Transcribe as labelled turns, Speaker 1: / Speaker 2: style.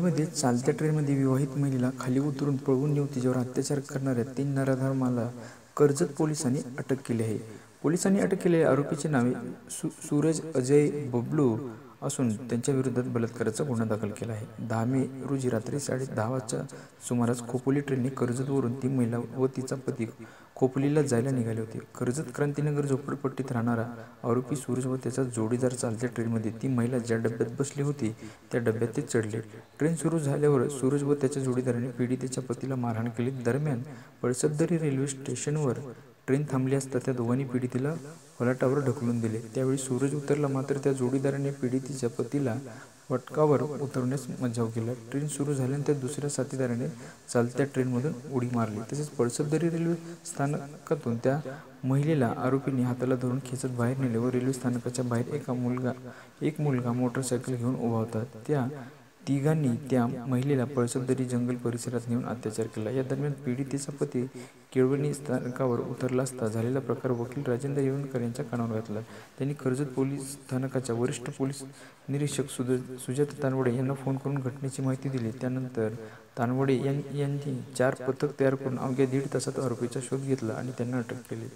Speaker 1: चालत्या ट्रेनमध्ये विवाहित महिलेला खाली उतरून पळवून नेऊन तिच्यावर अत्याचार करणाऱ्या तीन नराधमाला कर्जत पोलिसांनी अटक केली आहे. पोलिसांनी अटक केलेल्या आरोपीचे नावे सु सूरज अजय बबलू असून त्यांच्या विरोधात बलात्काराचा गुन्हा दाखल केला आहे. दहा मे रोजी रात्री साडे दहा वाजच्या सुमारास खोपोली ट्रेनने कर्जतवरून ती महिला व तिचा पती खोपोलीला जायला निघाले होते. कर्जत क्रांतीनगर झोपडपट्टीत राहणारा आरोपी सूरज व त्याचा जोडीदार चालत्या ट्रेनमध्ये ती महिला ज्या डब्यात बसली होती त्या डब्यात ते चढले. ट्रेन सुरू झाल्यावर सूरज व त्याच्या जोडीदाराने पीडितेच्या पतीला मारहाण केली. दरम्यान पळसदरी रेल्वे स्टेशनवर ट्रेन थांबली असता त्या दोघांनी पीडितीला फलाटावर ढकलून दिले. त्यावेळी सूरज उतरला मात्र त्या जोडीदाराने पीडितीच्या पतीला फटकावर उतरण्यास मज्जाव केला. ट्रेन सुरू झाल्यानंतर दुसऱ्या साथीदाराने चालत्या ट्रेनमधून उडी मारली. तसेच पळसपदरी रेल्वे स्थानकातून त्या महिलेला आरोपींनी हाताला धरून खेचत बाहेर नेले व रेल्वे स्थानकाच्या बाहेर एका मुलगा एक मुलगा मोटरसायकल घेऊन उभा होता. त्या तिघांनी त्या महिलेला पळसपदरी जंगल परिसरात नेऊन अत्याचार केला. या दरम्यान पीडितेचा पती केळवणी स्थानकावर उतरला असता झालेला प्रकार वकील राजेंद्र येवणकर यांच्या कानावर घातला. त्यांनी कर्जत पोलीस स्थानकाच्या वरिष्ठ पोलीस निरीक्षक सुद सुजाता तानवडे यांना फोन करून घटनेची माहिती दिली. त्यानंतर तानवडे यांनी चार पथक तयार करून अवघ्या दीड तासात आरोपीचा शोध घेतला आणि त्यांना अटक केली.